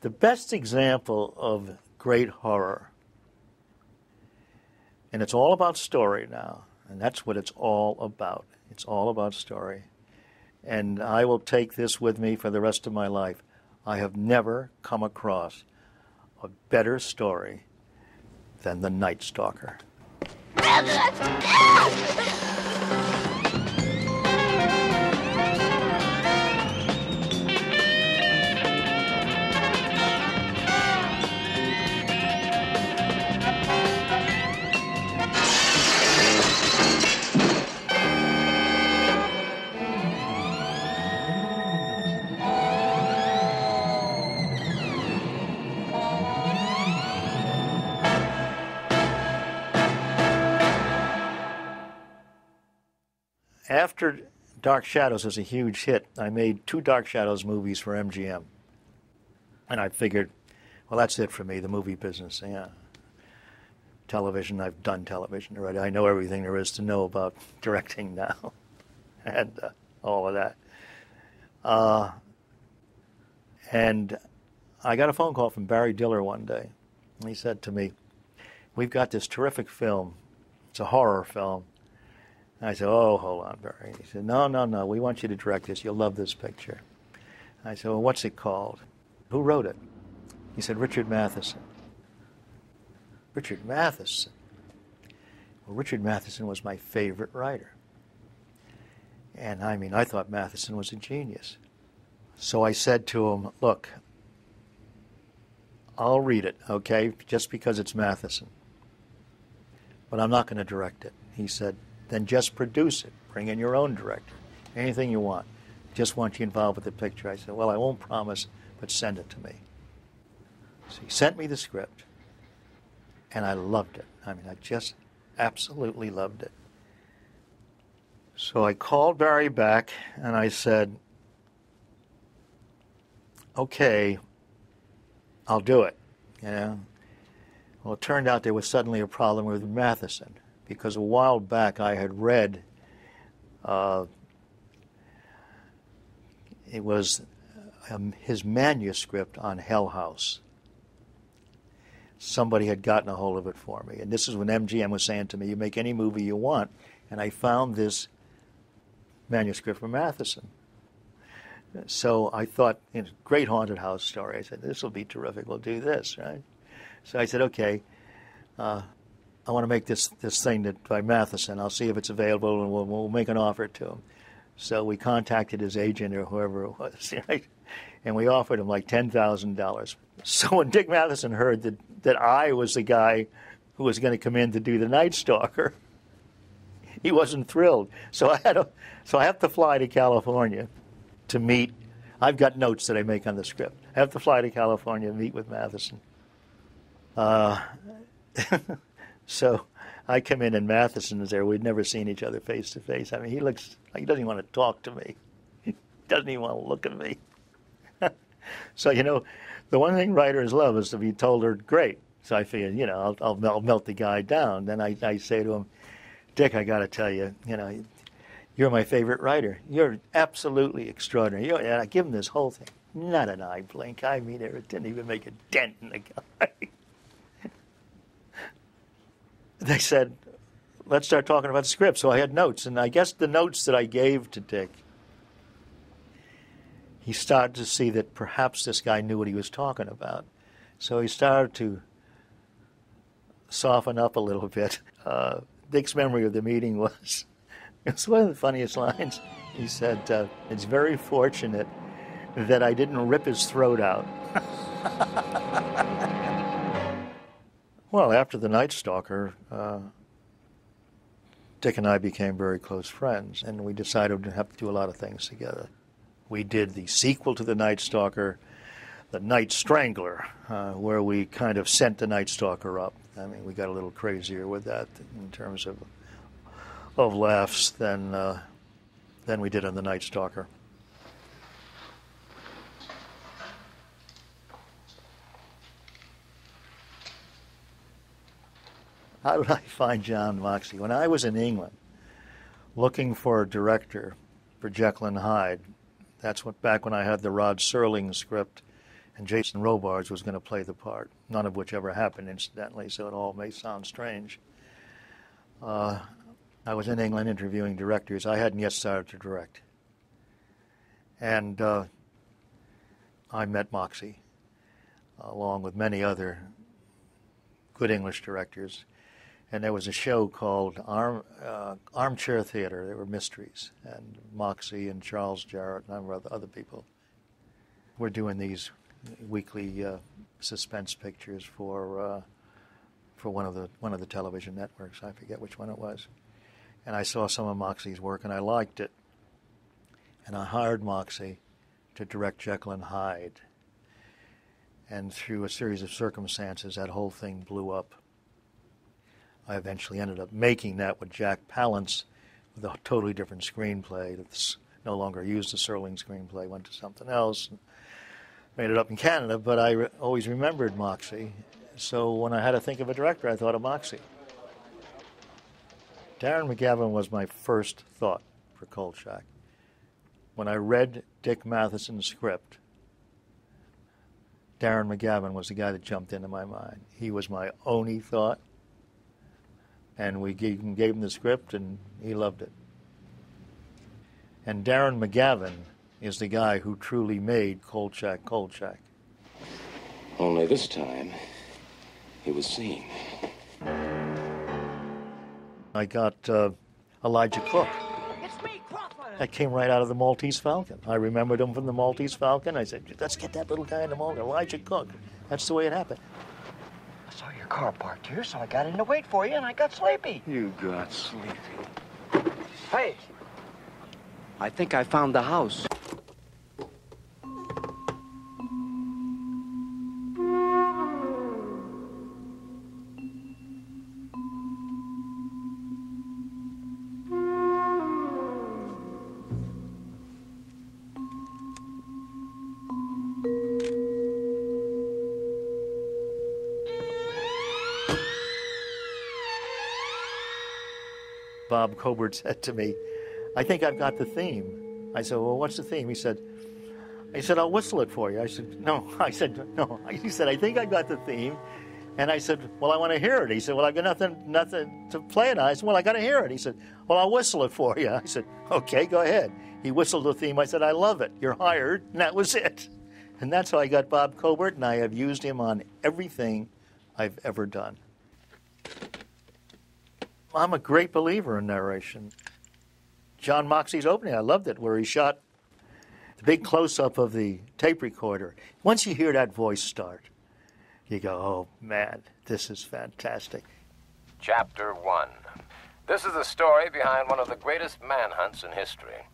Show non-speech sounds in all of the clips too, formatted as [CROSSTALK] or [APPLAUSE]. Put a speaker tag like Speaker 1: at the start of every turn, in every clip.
Speaker 1: The best example of great horror, and it's all about story now, and that's what it's all about. It's all about story. And I will take this with me for the rest of my life. I have never come across a better story than The Night Stalker. After Dark Shadows was a huge hit, I made two Dark Shadows movies for MGM. And I figured, well, that's it for me, the movie business. Yeah. Television, I've done television already. I know everything there is to know about [LAUGHS] directing now [LAUGHS] and uh, all of that. Uh, and I got a phone call from Barry Diller one day. He said to me, We've got this terrific film. It's a horror film I said, Oh, hold on, Barry. He said, No, no, no. We want you to direct this. You'll love this picture. I said, Well, what's it called? Who wrote it? He said, Richard Matheson. Richard Matheson. Well, Richard Matheson was my favorite writer. And I mean, I thought Matheson was a genius. So I said to him, Look, I'll read it, okay, just because it's Matheson. But I'm not going to direct it. He said, then just produce it. Bring in your own director. Anything you want. Just want you involved with the picture. I said, Well, I won't promise, but send it to me. So he sent me the script, and I loved it. I mean, I just absolutely loved it. So I called Barry back and I said, Okay, I'll do it. You know? Well, it turned out there was suddenly a problem with Matheson because a while back I had read uh, it was um, his manuscript on Hell House. Somebody had gotten a hold of it for me, and this is when MGM was saying to me, "You make any movie you want," and I found this manuscript from Matheson. So I thought, you know, great haunted house story. I said, "This will be terrific. We'll do this, right?" So I said, "Okay." Uh, I want to make this, this thing that by Matheson. I'll see if it's available and we'll, we'll make an offer to him. So we contacted his agent or whoever it was, [LAUGHS] right? and we offered him like $10,000. So when Dick Matheson heard that, that I was the guy who was going to come in to do the Night Stalker, [LAUGHS] he wasn't thrilled. So I had to, so I have to fly to California to meet. I've got notes that I make on the script. I have to fly to California and meet with Matheson. Uh, [LAUGHS] So I come in and Matheson is there. We'd never seen each other face to face. I mean, he looks like he doesn't even want to talk to me. He doesn't even want to look at me. [LAUGHS] so, you know, the one thing writers love is to be told they're great. So I figured, you know, I'll, I'll, I'll melt the guy down. Then I, I say to him, Dick, I got to tell you, you know, you're my favorite writer. You're absolutely extraordinary. You're, and I give him this whole thing. Not an eye blink. I mean, it didn't even make a dent in the guy. [LAUGHS] they said, let's start talking about the script. So I had notes, and I guess the notes that I gave to Dick, he started to see that perhaps this guy knew what he was talking about. So he started to soften up a little bit. Uh, Dick's memory of the meeting was [LAUGHS] it's one of the funniest lines. He said, uh, It's very fortunate that I didn't rip his throat out. [LAUGHS] Well, after The Night Stalker, uh, Dick and I became very close friends, and we decided to have to do a lot of things together. We did the sequel to The Night Stalker, The Night Strangler, uh, where we kind of sent The Night Stalker up. I mean, we got a little crazier with that in terms of of laughs than uh, than we did on The Night Stalker. How did I find John Moxey? When I was in England looking for a director for Jekyll and Hyde, that's what back when I had the Rod Serling script and Jason Robards was going to play the part, none of which ever happened, incidentally, so it all may sound strange. Uh, I was in England interviewing directors. I hadn't yet started to direct. And uh, I met Moxey, along with many other good English directors. And there was a show called Arm, uh, Armchair Theater. There were mysteries, and Moxey and Charles Jarrott and a number of other people were doing these weekly uh, suspense pictures for uh, for one of the one of the television networks. I forget which one it was, and I saw some of Moxey's work and I liked it, and I hired Moxey to direct Jekyll and Hyde. And through a series of circumstances, that whole thing blew up. I eventually ended up making that with Jack Palance with a totally different screenplay that's no longer used the Serling screenplay, went to something else. Made it up in Canada, but I re- always remembered Moxey. So when I had to think of a director, I thought of Moxey. Darren McGavin was my first thought for Kolchak. When I read Dick Matheson's script, Darren McGavin was the guy that jumped into my mind. He was my only thought, and we gave, gave him the script, and he loved it. And Darren McGavin is the guy who truly made Kolchak Kolchak.
Speaker 2: Only this time, he was seen.
Speaker 1: I got uh, Elisha Cook.
Speaker 3: It's me, Crawford.
Speaker 1: That came right out of the Maltese Falcon. I remembered him from the Maltese Falcon. I said, let's get that little guy in the Maltese, Elisha Cook. That's the way it happened.
Speaker 3: I saw your car parked here, so I got in to wait for you, and I got sleepy.
Speaker 2: You got sleepy.
Speaker 3: Hey,
Speaker 2: I think I found the house.
Speaker 1: Bob Cobert [LAUGHS] said to me, I think I've got the theme. I said, Well, what's the theme? He said, he said, I'll whistle it for you. I said, No. [LAUGHS] I said, No. [LAUGHS] He said, I think I got the theme. And I said, Well, I want to hear it. He said, Well, I've got nothing, nothing to play it on. I said, Well, I got to hear it. He said, Well, I'll whistle it for you. I said, Okay, go ahead. He whistled the theme. I said, I love it. You're hired. And that was it. And that's how I got Bob Cobert, and I have used him on everything I've ever done. I'm a great believer in narration. John Moxey's opening, I loved it, where he shot the big close up of the tape recorder. Once you hear that voice start, you go, oh man, this is fantastic.
Speaker 4: Chapter 1. This is the story behind one of the greatest manhunts in history.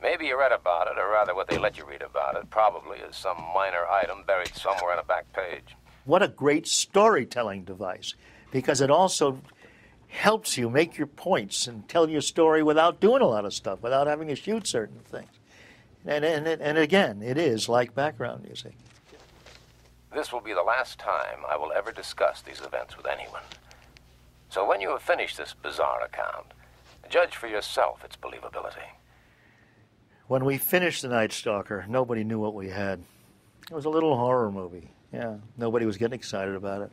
Speaker 4: Maybe you read about it, or rather what they let you read about it, probably as some minor item buried somewhere in a back page.
Speaker 1: What a great storytelling device, because it also helps you make your points and tell your story without doing a lot of stuff, without having to shoot certain things. And, and, and again, it is like background music.
Speaker 4: This will be the last time I will ever discuss these events with anyone. So when you have finished this bizarre account, judge for yourself its believability.
Speaker 1: When we finished The Night Stalker, nobody knew what we had. It was a little horror movie. Yeah, nobody was getting excited about it.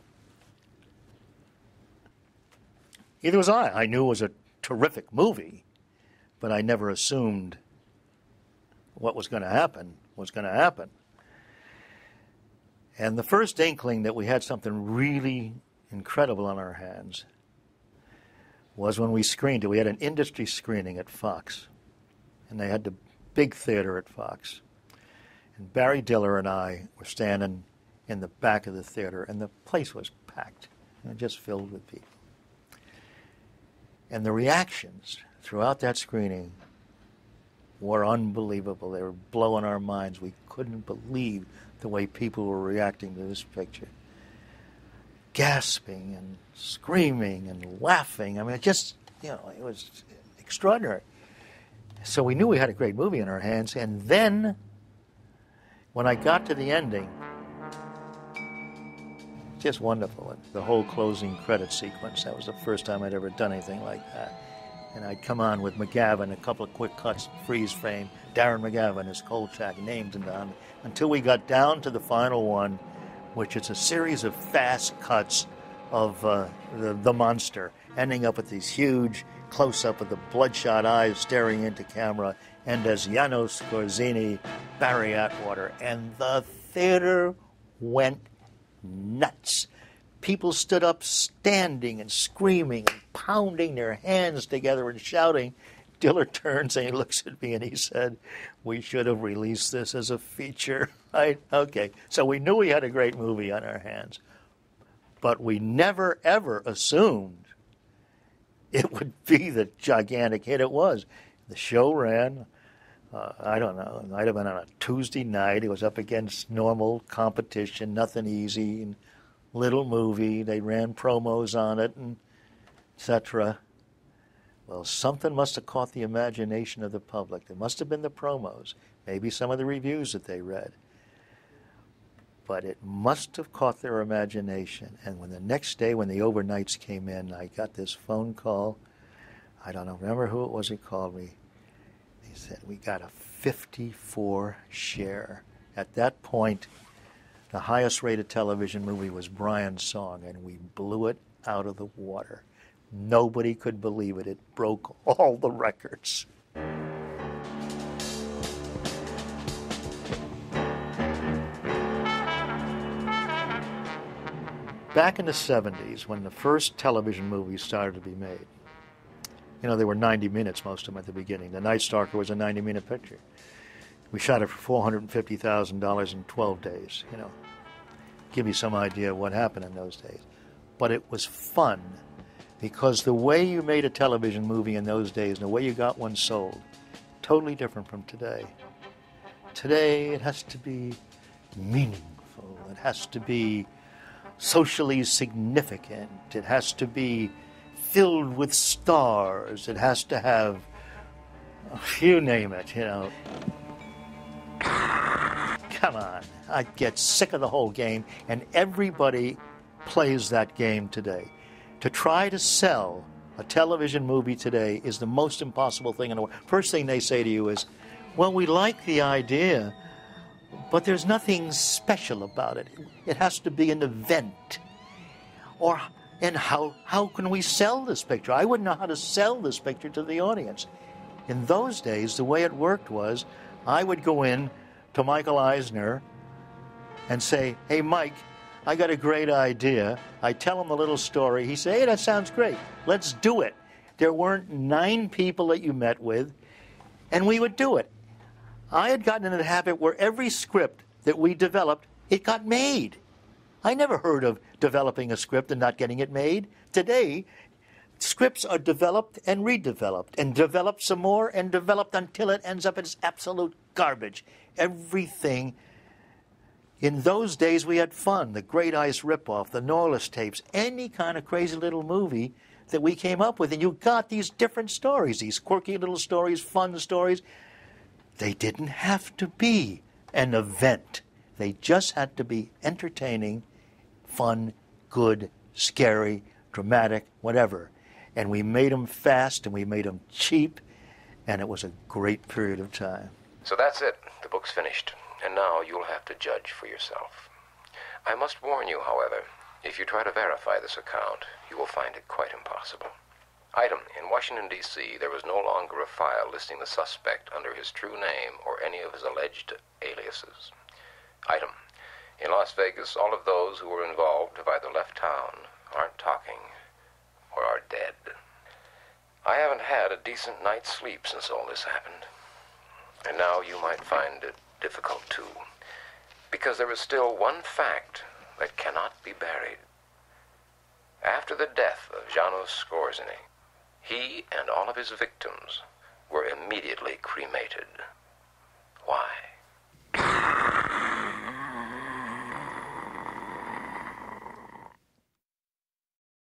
Speaker 1: Either was I. I knew it was a terrific movie, but I never assumed what was going to happen was going to happen. And the first inkling that we had something really incredible on our hands was when we screened it. We had an industry screening at Fox, and they had the big theater at Fox. And Barry Diller and I were standing in the back of the theater, and the place was packed, and just filled with people. And the reactions throughout that screening were unbelievable. They were blowing our minds. We couldn't believe the way people were reacting to this picture. Gasping and screaming and laughing. I mean, it just, you know, it was extraordinary. So we knew we had a great movie in our hands. And then, when I got to the ending, just wonderful. The whole closing credit sequence, that was the first time I'd ever done anything like that. And I'd come on with McGavin, a couple of quick cuts, freeze frame, Darren McGavin as Kolchak, names and on, until we got down to the final one, which is a series of fast cuts of uh, the, the monster, ending up with these huge close up of the bloodshot eyes staring into camera, and as Janos Skorzeny, Barry Atwater, and the theater went nuts. People stood up standing and screaming and pounding their hands together and shouting. Diller turns and he looks at me and he said, We should have released this as a feature. [LAUGHS] Right? Okay. So we knew we had a great movie on our hands. But we never, ever assumed it would be the gigantic hit it was. The show ran, uh, I don't know, it might have been on a Tuesday night. It was up against normal competition, nothing easy, and little movie. They ran promos on it, and etc. Well, something must have caught the imagination of the public. It must have been the promos, maybe some of the reviews that they read. But it must have caught their imagination. And when the next day, when the overnights came in, I got this phone call. I don't know, remember who it was who called me. He said, We got a 54 share. At that point, the highest rated television movie was Brian's Song, and we blew it out of the water. Nobody could believe it. It broke all the records. Back in the 70s, when the first television movies started to be made, you know, they were 90 minutes, most of them at the beginning. The Night Stalker was a 90 minute picture. We shot it for $450,000 in 12 days, you know. Give you some idea of what happened in those days. But it was fun because the way you made a television movie in those days and the way you got one sold, totally different from today. Today, it has to be meaningful. It has to be socially significant. It has to be filled with stars. It has to have, you name it, you know. Come on. I get sick of the whole game, and everybody plays that game today. To try to sell a television movie today is the most impossible thing in the world. First thing they say to you is, well, we like the idea, but there's nothing special about it. It has to be an event. Or, and how, how can we sell this picture? I wouldn't know how to sell this picture to the audience. In those days, the way it worked was I would go in to Michael Eisner and say, Hey, Mike, I got a great idea. I tell him a little story. He say, Hey, that sounds great. Let's do it. There weren't nine people that you met with, and we would do it. I had gotten into the habit where every script that we developed, it got made. I never heard of developing a script and not getting it made. Today, scripts are developed and redeveloped and developed some more and developed until it ends up as absolute garbage. Everything. In those days, we had fun. The Great Ice ripoff, the Norliss tapes, any kind of crazy little movie that we came up with. And you got these different stories, these quirky little stories, fun stories. They didn't have to be an event, they just had to be entertaining, fun, good, scary, dramatic, whatever. And we made them fast and we made them cheap, and it was a great period of time.
Speaker 4: So that's it. The book's finished. And now you'll have to judge for yourself. I must warn you, however, if you try to verify this account, you will find it quite impossible. Item In Washington, D.C., there was no longer a file listing the suspect under his true name or any of his alleged aliases. Item In Las Vegas, all of those who were involved have either left town, aren't talking, or are dead. I haven't had a decent night's sleep since all this happened. And now you might find it difficult too. Because there is still one fact that cannot be buried. After the death of Janos Skorzeny, he and all of his victims were immediately cremated.